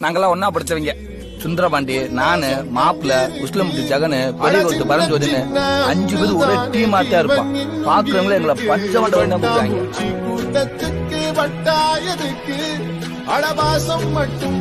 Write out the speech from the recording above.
நாங்கெல்லாம் ஒன்னா படிச்சவங்க. சுந்தரபாண்டி நானு மாப்பிள்ள உஸ்லமுட்டி ஜெகனு பள்ளிரோட்டு பரஞ்சோதின்னு அஞ்சு பேர் ஒரே டீமா தான் இருப்பான். பாக்குறவங்கள எங்களை பச்சை மண்டை வேண்டாம் கூட்டத்துக்கு வட்டாயதுக்கு அடவாசம் மட்டும்